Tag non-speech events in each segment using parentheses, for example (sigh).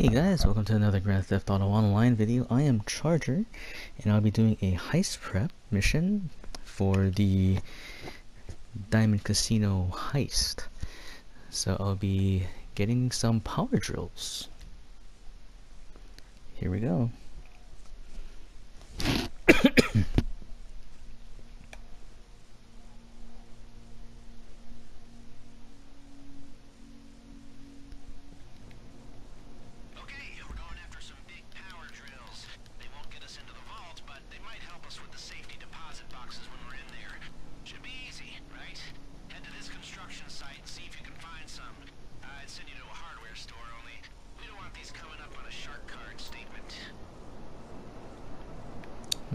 Hey guys, welcome to another Grand Theft Auto Online video. I am Charger, and I'll be doing a heist prep mission for the Diamond Casino heist. So I'll be getting some power drills. Here we go.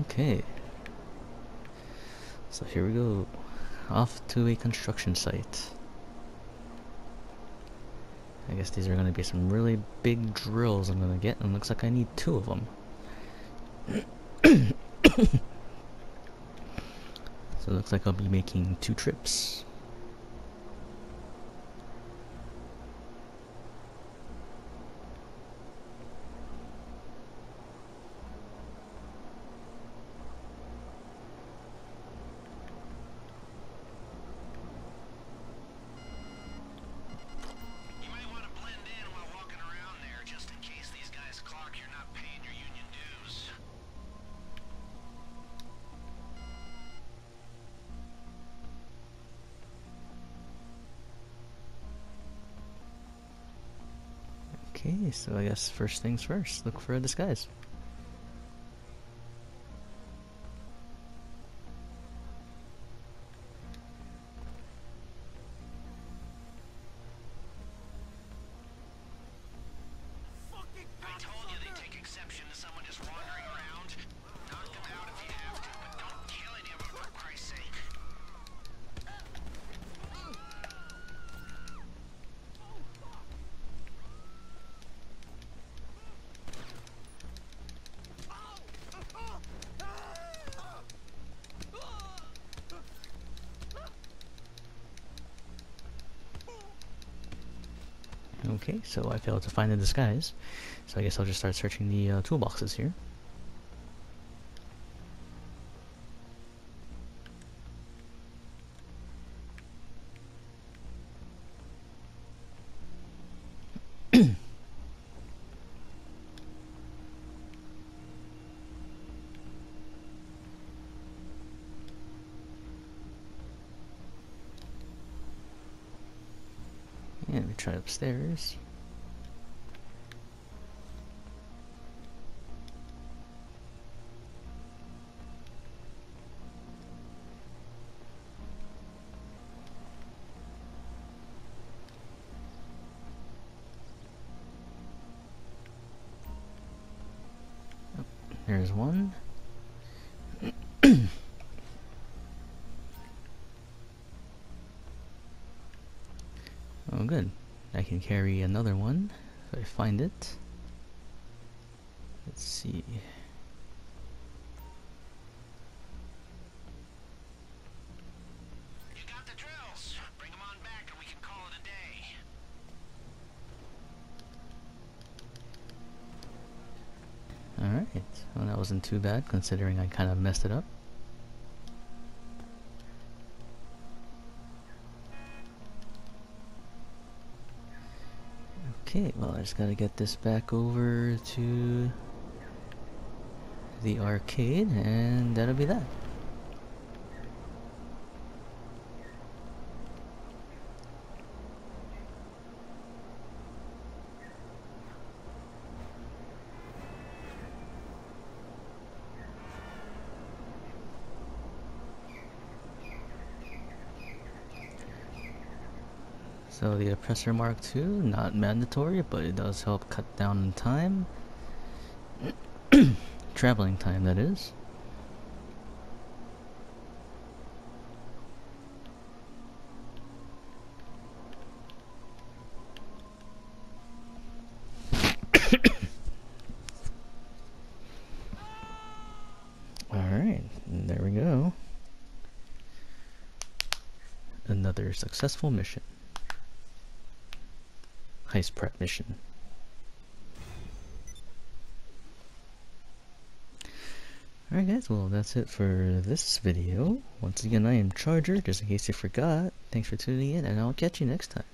Okay. So here we go. Off to a construction site. I guess these are going to be some really big drills I'm going to get, and looks like I need two of them. (coughs) so it looks like I'll be making two trips. Okay, so I guess first things first, look for a disguise. Okay, so I failed to find the disguise. So I guess I'll just start searching the uh, toolboxes here. Try upstairs. Oh, There's one. (clears throat) Oh, good. I can carry another one if I find it. Let's see. You got the drills. Bring them on back and we can call it a day. Alright. Well, that wasn't too bad considering I kind of messed it up. Okay, well, I just gotta get this back over to the arcade, and that'll be that. So the Oppressor Mark II, not mandatory, but it does help cut down on time. (clears throat) Traveling time, that is. (coughs) Alright, there we go. Another successful mission heist prep mission. Alright guys, well that's it for this video. Once again, I am Charger, just in case you forgot. Thanks for tuning in, and I'll catch you next time.